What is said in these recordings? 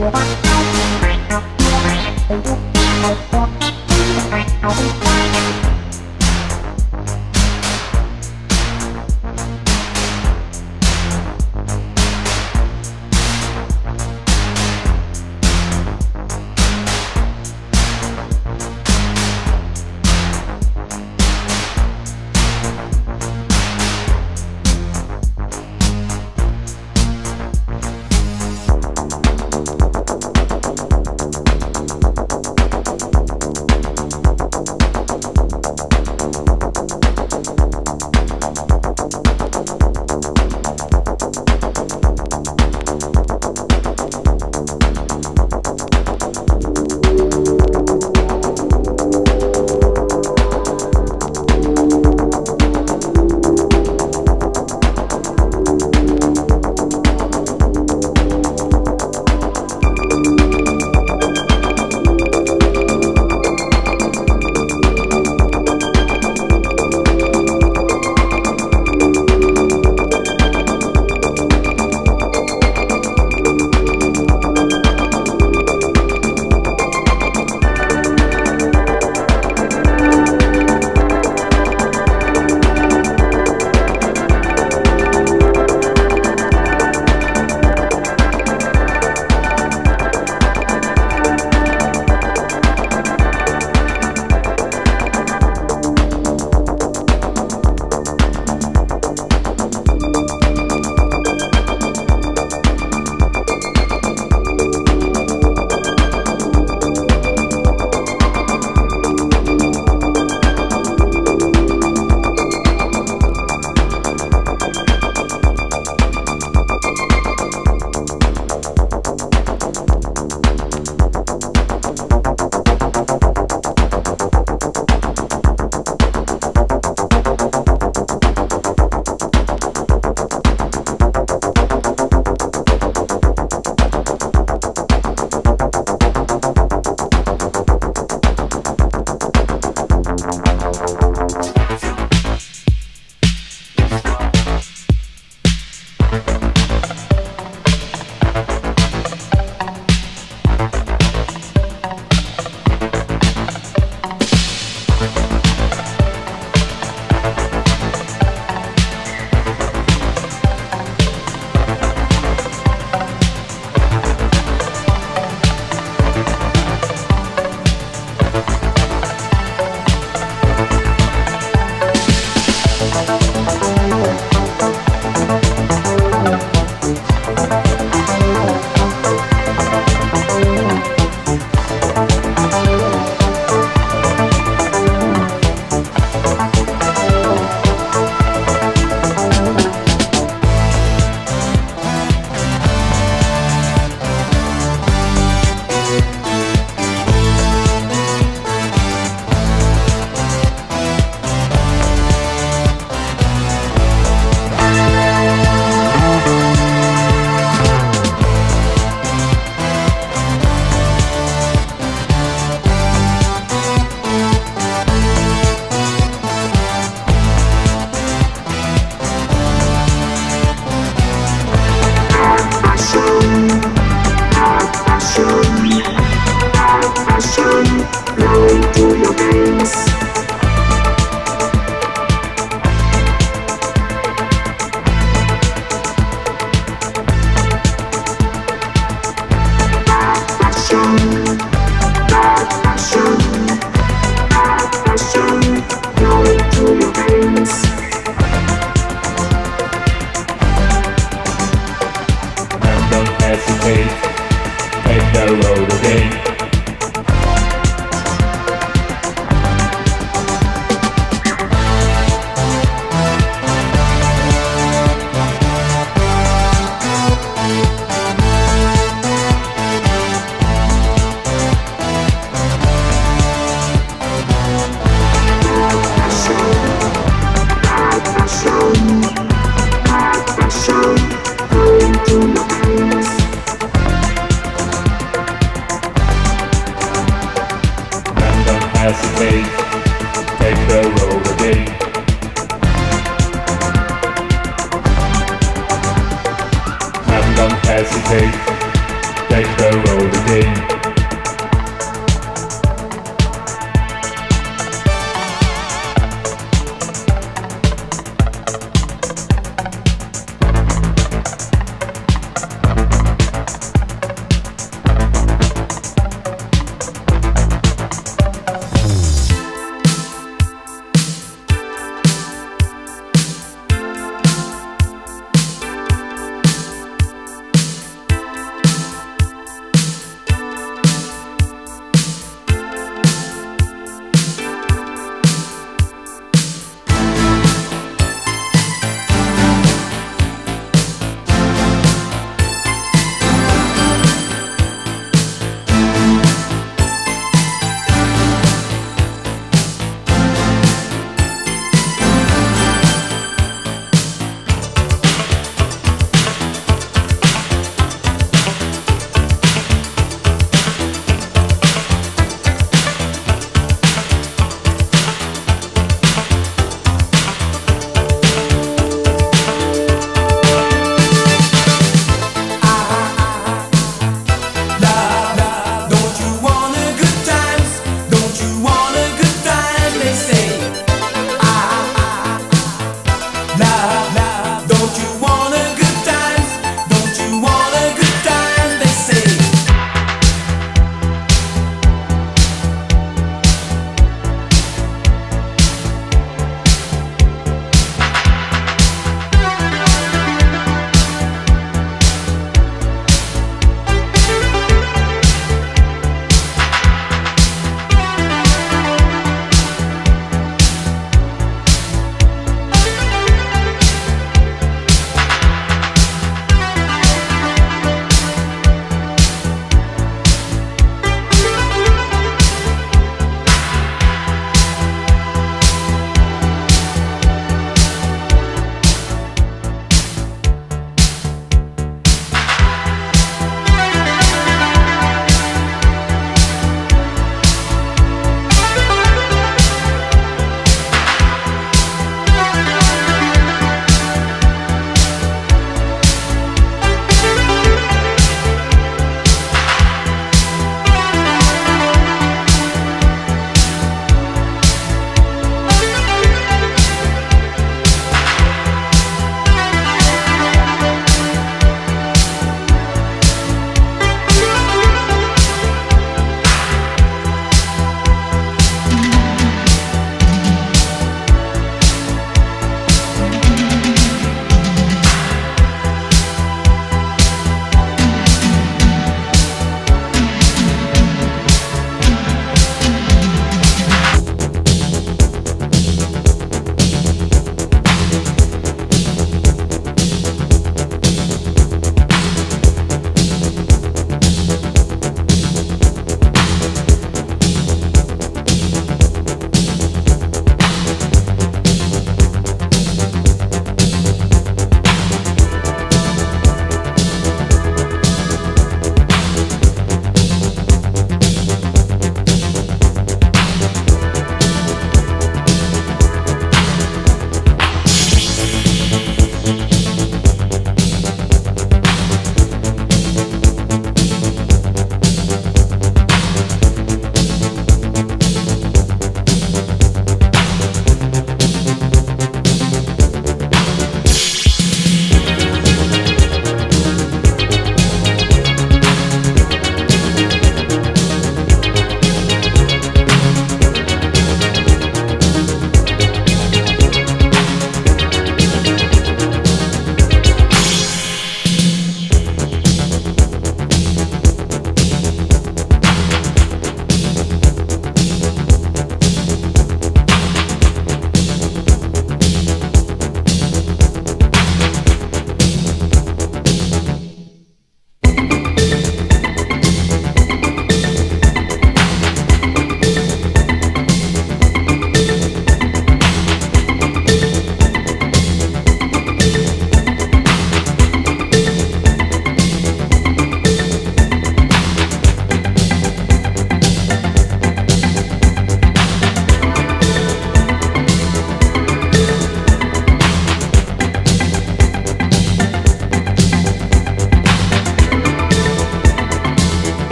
Bye.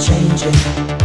Changing.